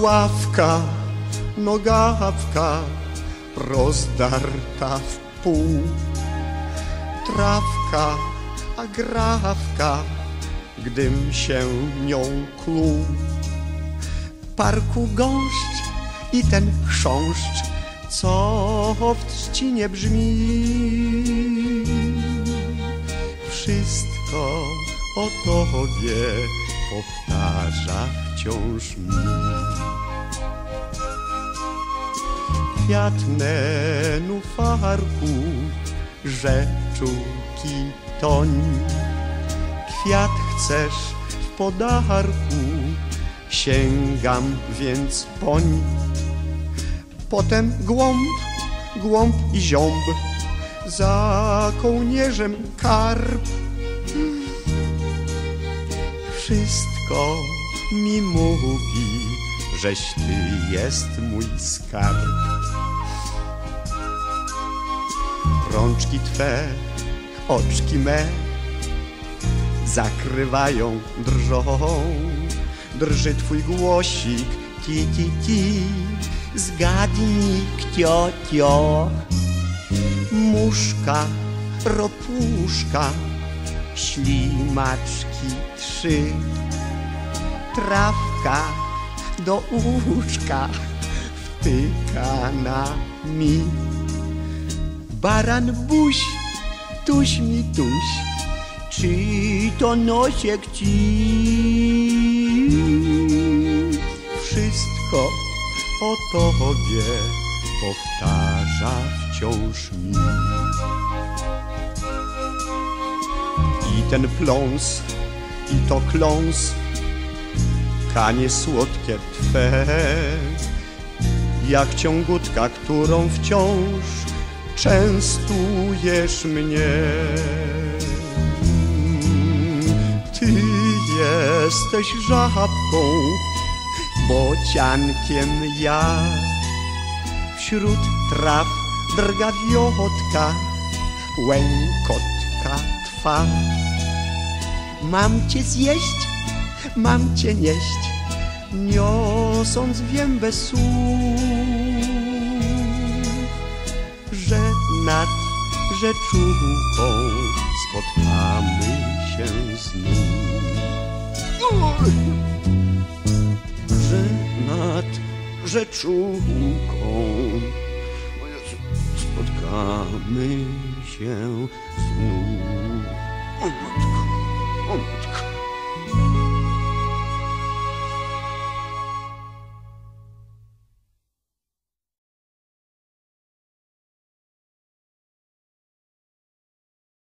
ławka, nogawka rozdarta w pół. Trawka, agrawka, gdym się nią kluł. Parku gąszcz i ten chrząszcz, co w trzcinie brzmi. Wszystko o tobie powtarza wciąż mi. Kwiat nenufarku, rzeczuki toń. Kwiat chcesz w podarku, sięgam więc poń. Potem głąb, głąb i ziąb, za kołnierzem karp. Wszystko mi mówi, żeś ty jest mój skarb. Rączki twe, oczki me zakrywają, drżą. Drży twój głosik, ti, ti, ti, zgadnij, kcio, tio. Muszka, ropuszka, ślimaczki trzy. Trawka do łóżka wtykana mi. Baran buś, tuś mi tuś, czy to nosiek ci? Wszystko o tobie powtarza wciąż mi. I ten pląs, i to kląs, kanie słodkie twe, jak ciągutka, którą wciąż częstujesz mnie. Ty jesteś żabką, bociankiem ja. Wśród traw drgawiotka, łękotka twa. Mam cię zjeść, mam cię nieść, niosąc wiem bez słów, nad rzeczówką spotkamy się znów. Że nad Jezu, spotkamy się znów.